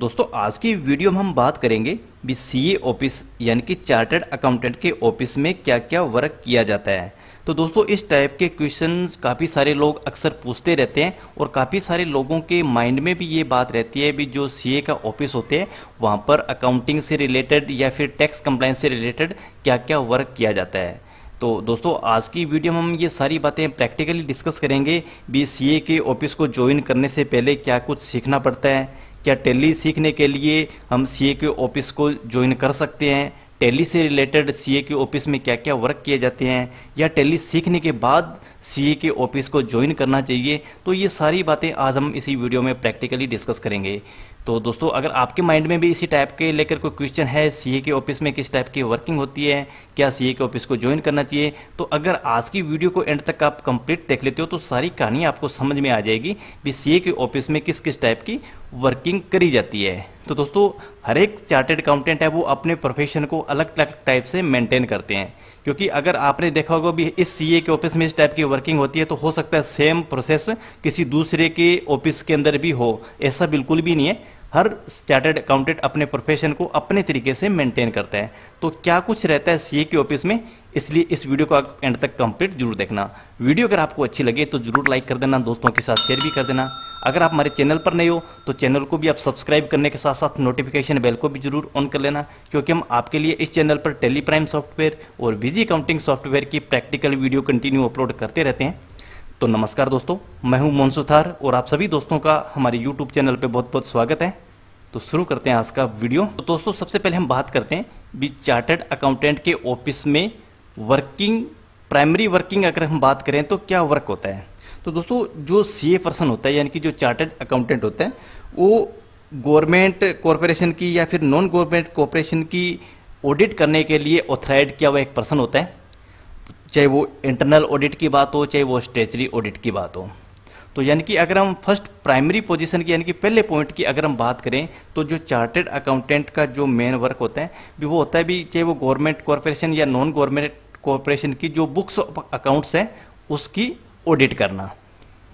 दोस्तों, आज की वीडियो में हम बात करेंगे भी सी ए ऑफ़िस यानी कि चार्टर्ड अकाउंटेंट के ऑफ़िस में क्या क्या वर्क किया जाता है। तो दोस्तों, इस टाइप के क्वेश्चंस काफ़ी सारे लोग अक्सर पूछते रहते हैं और काफ़ी सारे लोगों के माइंड में भी ये बात रहती है भी जो सीए का ऑफ़िस होते हैं, वहाँ पर अकाउंटिंग से रिलेटेड या फिर टैक्स कंप्लाइंस से रिलेटेड क्या क्या वर्क किया जाता है। तो दोस्तों, आज की वीडियो में हम ये सारी बातें प्रैक्टिकली डिस्कस करेंगे बी सी ए के ऑफ़िस को ज्वाइन करने से पहले क्या कुछ सीखना पड़ता है क्या टेली सीखने के लिए हम सीए के ऑफ़िस को ज्वाइन कर सकते हैं? टेली से रिलेटेड सीए के ऑफ़िस में क्या क्या वर्क किए जाते हैं? या टेली सीखने के बाद सीए के ऑफ़िस को ज्वाइन करना चाहिए? तो ये सारी बातें आज हम इसी वीडियो में प्रैक्टिकली डिस्कस करेंगे। तो दोस्तों, अगर आपके माइंड में भी इसी टाइप के लेकर कोई क्वेश्चन है सीए के ऑफ़िस में किस टाइप की वर्किंग होती है क्या सीए के ऑफ़िस को ज्वाइन करना चाहिए? तो अगर आज की वीडियो को एंड तक आप कंप्लीट देख लेते हो तो सारी कहानी आपको समझ में आ जाएगी भी सीए के ऑफ़िस में किस किस टाइप की वर्किंग करी जाती है। तो दोस्तों, हर एक चार्टेड अकाउंटेंट है, वो अपने प्रोफेशन को अलग अलग टाइप से मेंटेन करते हैं। क्योंकि अगर आपने देखा होगा भी इस सीए के ऑफ़िस में इस टाइप की वर्किंग होती है तो हो सकता है सेम प्रोसेस किसी दूसरे के ऑफ़िस के अंदर भी हो। ऐसा बिल्कुल भी नहीं है। हर चार्टर्ड अकाउंटेंट अपने प्रोफेशन को अपने तरीके से मेंटेन करता है। तो क्या कुछ रहता है सीए के ऑफ़िस में? इसलिए इस वीडियो को आप एंड तक कंप्लीट ज़रूर देखना। वीडियो अगर आपको अच्छी लगे तो ज़रूर लाइक कर देना, दोस्तों के साथ शेयर भी कर देना। अगर आप हमारे चैनल पर नए हो तो चैनल को भी आप सब्सक्राइब करने के साथ साथ नोटिफिकेशन बेल को भी ज़रूर ऑन कर लेना, क्योंकि हम आपके लिए इस चैनल पर टेलीप्राइम सॉफ्टवेयर और बिज़ी अकाउंटिंग सॉफ्टवेयर की प्रैक्टिकल वीडियो कंटिन्यू अपलोड करते रहते हैं। तो नमस्कार दोस्तों, मैं हूँ मोहन सुथार और आप सभी दोस्तों का हमारे यूट्यूब चैनल पर बहुत बहुत स्वागत है। तो शुरू करते हैं आज का वीडियो। तो दोस्तों, सबसे पहले हम बात करते हैं भी चार्टर्ड अकाउंटेंट के ऑफ़िस में वर्किंग, प्राइमरी वर्किंग अगर हम बात करें तो क्या वर्क होता है? तो दोस्तों, जो सी पर्सन होता है, यानी कि जो चार्टर्ड अकाउंटेंट होता है, वो गवर्नमेंट कॉरपोरेशन की या फिर नॉन गवर्नमेंट कॉरपोरेशन की ऑडिट करने के लिए ऑथराइड किया हुआ एक पर्सन होता है। चाहे वो इंटरनल ऑडिट की बात हो, चाहे वो स्टेचरी ऑडिट की बात हो। तो यानी कि अगर हम फ़र्स्ट प्राइमरी पोजीशन की, यानी कि पहले पॉइंट की अगर हम बात करें तो जो चार्टेड अकाउंटेंट का जो मेन वर्क होता है, भी वो होता है भी चाहे वो गवर्नमेंट कॉरपोरेशन या नॉन गवर्नमेंट कॉरपोरेशन की जो बुक्स ऑफ़ अकाउंट्स हैं, उसकी ऑडिट करना।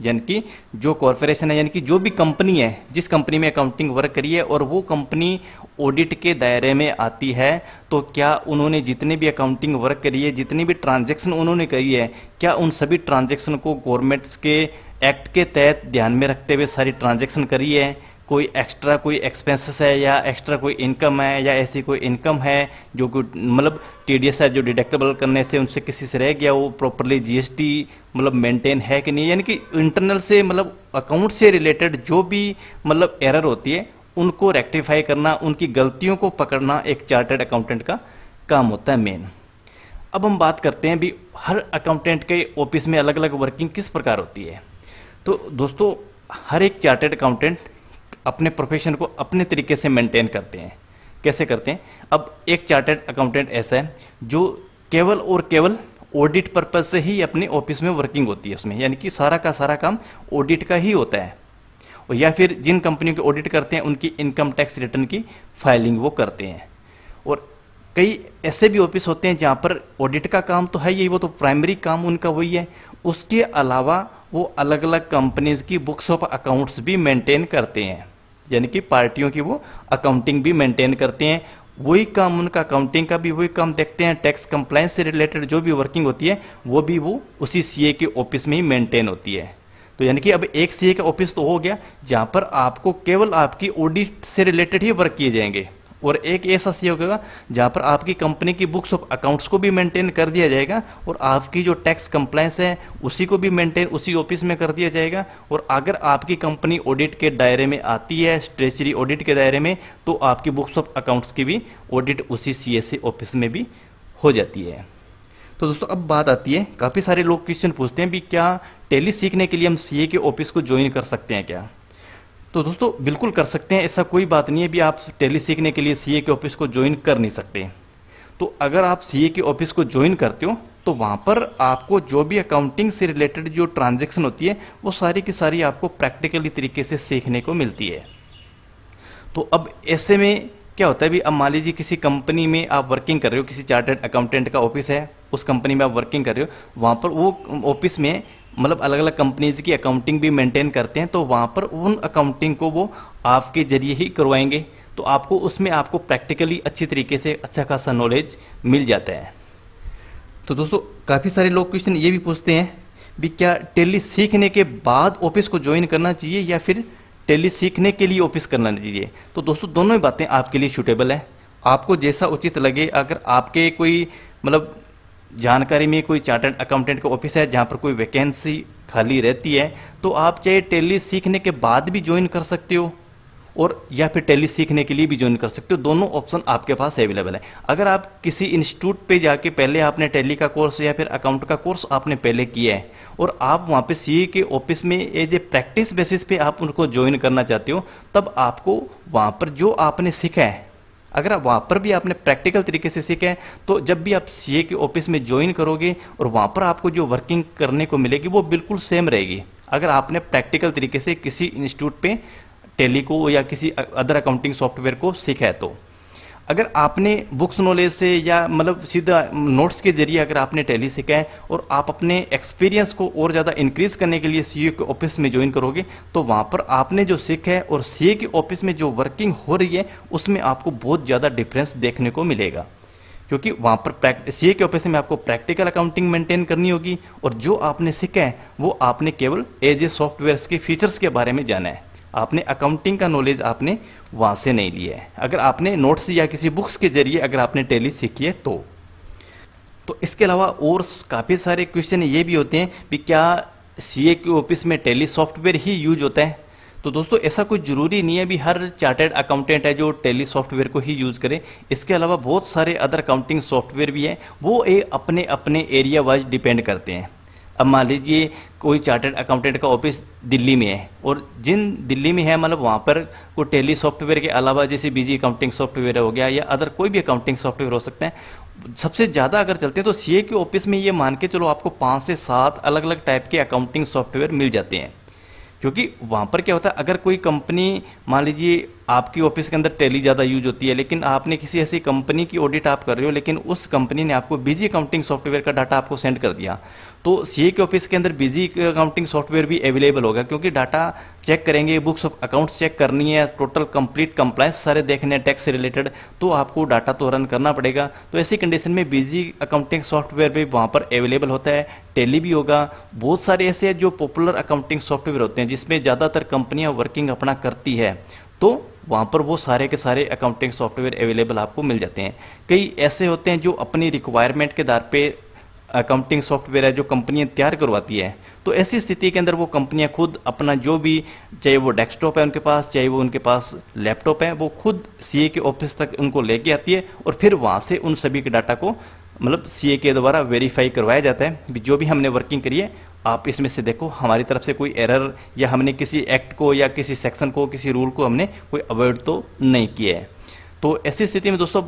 यानी कि जो कॉरपोरेशन है, यानी कि जो भी कंपनी है, जिस कंपनी में अकाउंटिंग वर्क करी है, और वो कंपनी ऑडिट के दायरे में आती है तो क्या उन्होंने जितने भी अकाउंटिंग वर्क करी है, जितनी भी ट्रांजेक्शन उन्होंने करी है, क्या उन सभी ट्रांजेक्शन को गवर्नमेंट्स के एक्ट के तहत ध्यान में रखते हुए सारी ट्रांजेक्शन करी है? कोई एक्स्ट्रा कोई एक्सपेंसेस है या एक्स्ट्रा कोई इनकम है या ऐसी कोई इनकम है जो मतलब टी डी एस है, जो डिडक्टेबल करने से उनसे किसी से रह गया वो प्रॉपरली जीएसटी मतलब मेंटेन है कि नहीं? यानी कि इंटरनल से मतलब अकाउंट से रिलेटेड जो भी मतलब एरर होती है उनको रेक्टिफाई करना, उनकी गलतियों को पकड़ना एक चार्टर्ड अकाउंटेंट का काम होता है मेन अब हम बात करते हैं भी हर अकाउंटेंट के ऑफ़िस में अलग अलग वर्किंग किस प्रकार होती है? तो दोस्तों, हर एक चार्टेड अकाउंटेंट अपने प्रोफेशन को अपने तरीके से मेंटेन करते हैं। कैसे करते हैं? अब एक चार्टेड अकाउंटेंट ऐसा है जो केवल और केवल ऑडिट पर्पज से ही अपने ऑफ़िस में वर्किंग होती है उसमें। यानी कि सारा का सारा काम ऑडिट का ही होता है। और या फिर जिन कंपनियों के ऑडिट करते हैं, उनकी इनकम टैक्स रिटर्न की फाइलिंग वो करते हैं। और कई ऐसे भी ऑफ़िस होते हैं जहाँ पर ऑडिट का काम तो है ही, वो तो प्राइमरी काम उनका वही है। उसके अलावा वो अलग अलग कंपनीज़ की बुक्स ऑफ़ अकाउंट्स भी मेंटेन करते हैं। यानी कि पार्टियों की वो अकाउंटिंग भी मेंटेन करते हैं। वही काम उनका अकाउंटिंग का भी वही काम देखते हैं। टैक्स कंप्लायंस से रिलेटेड जो भी वर्किंग होती है, वो भी वो उसी सीए के ऑफ़िस में ही मेंटेन होती है। तो यानी कि अब एक सीए का ऑफ़िस तो हो गया, जहाँ पर आपको केवल आपकी ऑडिट से रिलेटेड ही वर्क किए जाएँगे। और एक ऐसा सी होगा, जहाँ पर आपकी कंपनी की बुक्स ऑफ़ अकाउंट्स को भी मेंटेन कर दिया जाएगा, और आपकी जो टैक्स कंप्लायंस है, उसी को भी मेंटेन उसी ऑफ़िस में कर दिया जाएगा। और अगर आपकी कंपनी ऑडिट के दायरे में आती है स्ट्रेचरी ऑडिट के दायरे में तो आपकी बुक्स ऑफ़ अकाउंट्स की भी ऑडिट उसी सी ऑफ़िस में भी हो जाती है। तो दोस्तों, अब बात आती है, काफ़ी सारे लोग क्वेश्चन पूछते हैं भी क्या टेली सीखने के लिए हम सीए के ऑफ़िस को ज्वाइन कर सकते हैं क्या? तो दोस्तों, बिल्कुल कर सकते हैं, ऐसा कोई बात नहीं है भी आप टेली सीखने के लिए सीए के ऑफ़िस को ज्वाइन कर नहीं सकते। तो अगर आप सीए के ऑफ़िस को ज्वाइन करते हो तो वहाँ पर आपको जो भी अकाउंटिंग से रिलेटेड जो ट्रांजेक्शन होती है, वो सारी की सारी आपको प्रैक्टिकली तरीके से सीखने को मिलती है। तो अब ऐसे में क्या होता है भी अब मान लीजिए किसी कंपनी में आप वर्किंग कर रहे हो, किसी चार्टर्ड अकाउंटेंट का ऑफ़िस है, उस कंपनी में आप वर्किंग कर रहे हो, वहाँ पर वो ऑफ़िस में मतलब अलग अलग कंपनीज़ की अकाउंटिंग भी मेंटेन करते हैं तो वहाँ पर उन अकाउंटिंग को वो आपके ज़रिए ही करवाएँगे तो आपको उसमें आपको प्रैक्टिकली अच्छी तरीके से अच्छा खासा नॉलेज मिल जाता है। तो दोस्तों, काफ़ी सारे लोग क्वेश्चन ये भी पूछते हैं भी क्या टेली सीखने के बाद ऑफ़िस को ज्वाइन करना चाहिए या फिर टेली सीखने के लिए ऑफ़िस करना चाहिए? तो दोस्तों, दोनों ही बातें आपके लिए सूटेबल है। आपको जैसा उचित लगे, अगर आपके कोई मतलब जानकारी में कोई चार्टर्ड अकाउंटेंट का ऑफ़िस है जहाँ पर कोई वैकेंसी खाली रहती है तो आप चाहे टेली सीखने के बाद भी ज्वाइन कर सकते हो और या फिर टेली सीखने के लिए भी ज्वाइन कर सकते हो। दोनों ऑप्शन आपके पास अवेलेबल है। अगर आप किसी इंस्टीट्यूट पे जाके पहले आपने टेली का कोर्स या फिर अकाउंट का कोर्स आपने पहले किया है और आप वहाँ पे सी के ऑफ़िस में एज ए प्रैक्टिस बेसिस पे आप उनको ज्वाइन करना चाहते हो, तब आपको वहाँ पर जो आपने सीखा है अगर आप वहाँ पर भी आपने प्रैक्टिकल तरीके से सीखा है तो जब भी आप सीए के ऑफ़िस में ज्वाइन करोगे और वहाँ पर आपको जो वर्किंग करने को मिलेगी, वो बिल्कुल सेम रहेगी। अगर आपने प्रैक्टिकल तरीके से किसी इंस्टीट्यूट पे टेली को या किसी अदर अकाउंटिंग सॉफ्टवेयर को सीखा है तो। अगर आपने बुक्स नॉलेज से या मतलब सीधा नोट्स के ज़रिए अगर आपने टैली सीखा है और आप अपने एक्सपीरियंस को और ज़्यादा इंक्रीज करने के लिए सीए के ऑफ़िस में ज्वाइन करोगे तो वहाँ पर आपने जो सीखा है और सीए के ऑफ़िस में जो वर्किंग हो रही है, उसमें आपको बहुत ज़्यादा डिफरेंस देखने को मिलेगा। क्योंकि वहाँ पर सी के ऑफ़िस में आपको प्रैक्टिकल अकाउंटिंग मेंटेन करनी होगी और जो आपने सीखा है, वो आपने केवल एज ए सॉफ्टवेयर के फीचर्स के बारे में जाना है। आपने अकाउंटिंग का नॉलेज आपने वहाँ से नहीं लिया है। अगर आपने नोट्स या किसी बुक्स के ज़रिए अगर आपने टेली सीखी है तो। तो इसके अलावा और काफ़ी सारे क्वेश्चन ये भी होते हैं कि क्या सी के ऑफ़िस में टेली सॉफ्टवेयर ही यूज़ होता है? तो दोस्तों, ऐसा कोई ज़रूरी नहीं है भी हर चार्टर्ड अकाउंटेंट है जो टेली सॉफ्टवेयर को ही यूज़ करे। इसके अलावा बहुत सारे अदर अकाउंटिंग सॉफ्टवेयर भी हैं। वो ए अपने अपने एरिया वाइज डिपेंड करते हैं। अब मान लीजिए कोई चार्टर्ड अकाउंटेंट का ऑफ़िस दिल्ली में है और जिन दिल्ली में है मतलब वहाँ पर वो टेली सॉफ्टवेयर के अलावा जैसे बीजी अकाउंटिंग सॉफ्टवेयर हो गया या अदर कोई भी अकाउंटिंग सॉफ्टवेयर हो सकते हैं। सबसे ज़्यादा अगर चलते हैं तो सीए के ऑफ़िस में ये मान के चलो आपको पाँच से सात अलग अलग टाइप के अकाउंटिंग सॉफ्टवेयर मिल जाते हैं। क्योंकि वहाँ पर क्या होता है, अगर कोई कंपनी, मान लीजिए, आपकी ऑफ़िस के अंदर टेली ज़्यादा यूज़ होती है, लेकिन आपने किसी ऐसी कंपनी की ऑडिट आप कर रहे हो, लेकिन उस कंपनी ने आपको बिज़ी अकाउंटिंग सॉफ्टवेयर का डाटा आपको सेंड कर दिया तो सी के ऑफ़िस के अंदर बिज़ी अकाउंटिंग सॉफ्टवेयर भी अवेलेबल होगा, क्योंकि डाटा चेक करेंगे बुक्स ऑफ़ अकाउंट्स चेक करनी है टोटल कंप्लीट कंप्लायंस सारे देखने हैं टैक्स से रिलेटेड तो आपको डाटा तो रन करना पड़ेगा तो ऐसी कंडीशन में बिज़ी अकाउंटिंग सॉफ्टवेयर भी वहाँ पर अवेलेबल होता है टेली भी होगा, बहुत सारे ऐसे हैं जो पॉपुलर अकाउंटिंग सॉफ्टवेयर होते हैं, जिसमें ज़्यादातर कंपनियाँ वर्किंग अपना करती है तो वहाँ पर वो सारे के सारे अकाउंटिंग सॉफ्टवेयर अवेलेबल आपको मिल जाते हैं। कई ऐसे होते हैं जो अपनी रिक्वायरमेंट के आधार पे अकाउंटिंग सॉफ्टवेयर है, जो कंपनियाँ तैयार करवाती है। तो ऐसी स्थिति के अंदर वो कंपनियाँ खुद अपना जो भी, चाहे वो डेस्कटॉप है उनके पास, चाहे वो उनके पास लैपटॉप है, वो खुद सीए के ऑफ़िस तक उनको लेके आती है और फिर वहाँ से उन सभी के डाटा को मतलब सीए के द्वारा वेरीफाई करवाया जाता है जो भी हमने वर्किंग करी है, आप इसमें से देखो, हमारी तरफ़ से कोई एरर या हमने किसी एक्ट को या किसी सेक्शन को, किसी रूल को हमने कोई अवॉइड तो नहीं किया है। तो ऐसी स्थिति में दोस्तों,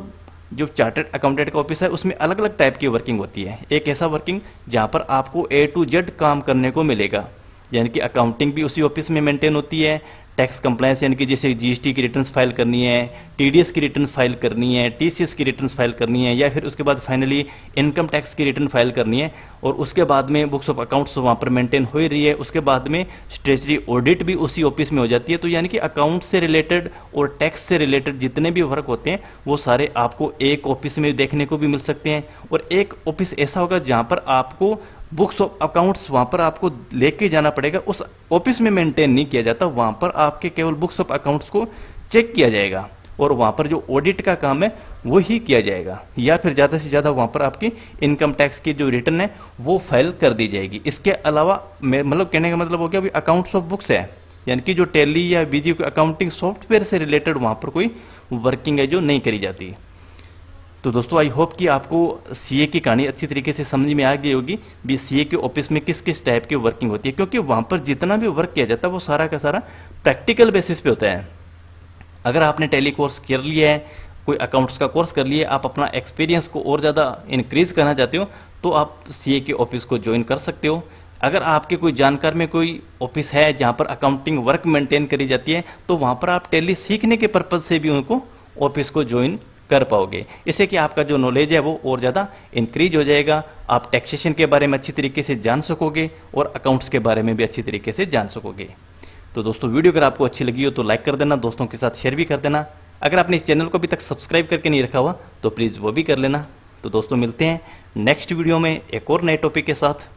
जो चार्टर्ड अकाउंटेंट का ऑफ़िस है, उसमें अलग अलग टाइप की वर्किंग होती है। एक ऐसा वर्किंग जहाँ पर आपको ए टू जेड काम करने को मिलेगा। यानी कि अकाउंटिंग भी उसी ऑफ़िस में मेंटेन होती है टैक्स कंप्लायंस, यानी कि जैसे जीएसटी की रिटर्न्स फ़ाइल करनी है टीडीएस की रिटर्न्स फ़ाइल करनी है टीसीएस की रिटर्न्स फ़ाइल करनी है, या फिर उसके बाद फाइनली इनकम टैक्स की रिटर्न फ़ाइल करनी है, और उसके बाद में बुक्स ऑफ़ अकाउंट्स वहाँ पर मेंटेन हो ही रही है। उसके बाद में स्ट्रेचरी ऑडिट भी उसी ऑफ़िस में हो जाती है। तो यानी कि अकाउंट से रिलेटेड और टैक्स से रिलेटेड जितने भी वर्क होते हैं, वो सारे आपको एक ऑफ़िस में देखने को भी मिल सकते हैं। और एक ऑफ़िस ऐसा होगा जहाँ पर आपको बुक्स ऑफ़ अकाउंट्स वहाँ पर आपको लेके जाना पड़ेगा। उस ऑफ़िस में मेंटेन नहीं किया जाता, वहाँ पर आपके केवल बुक्स ऑफ़ अकाउंट्स को चेक किया जाएगा और वहाँ पर जो ऑडिट का काम है वो ही किया जाएगा। या फिर ज़्यादा से ज़्यादा वहाँ पर आपकी इनकम टैक्स की जो रिटर्न है, वो फ़ाइल कर दी जाएगी। इसके अलावा मतलब कहने का मतलब हो गया, अभी अकाउंट्स ऑफ़ बुक्स है। यानी कि जो टेली या बीजी अकाउंटिंग सॉफ्टवेयर से रिलेटेड वहाँ पर कोई वर्किंग है जो नहीं करी जाती। तो दोस्तों आई होप कि आपको सीए की कहानी अच्छी तरीके से समझ में आ गई होगी भी सीए के ऑफ़िस में किस किस टाइप की वर्किंग होती है, क्योंकि वहाँ पर जितना भी वर्क किया जाता है, वो सारा का सारा प्रैक्टिकल बेसिस पे होता है। अगर आपने टेली कोर्स कर लिया है, कोई अकाउंट्स का कोर्स कर लिया आप अपना एक्सपीरियंस को और ज़्यादा इंक्रीज करना चाहते हो तो आप सीए के ऑफ़िस को ज्वाइन कर सकते हो। अगर आपके कोई जानकार में कोई ऑफ़िस है जहाँ पर अकाउंटिंग वर्क मेंटेन करी जाती है तो वहाँ पर आप टेली सीखने के पर्पज़ से भी उनको ऑफ़िस को ज्वाइन कर पाओगे। इससे कि आपका जो नॉलेज है वो और ज़्यादा इंक्रीज हो जाएगा। आप टैक्सेशन के बारे में अच्छी तरीके से जान सकोगे और अकाउंट्स के बारे में भी अच्छी तरीके से जान सकोगे। तो दोस्तों, वीडियो अगर आपको अच्छी लगी हो तो लाइक कर देना, दोस्तों के साथ शेयर भी कर देना। अगर आपने इस चैनल को अभी तक सब्सक्राइब करके नहीं रखा हुआ तो प्लीज़ वो भी कर लेना। तो दोस्तों, मिलते हैं नेक्स्ट वीडियो में एक और नए टॉपिक के साथ।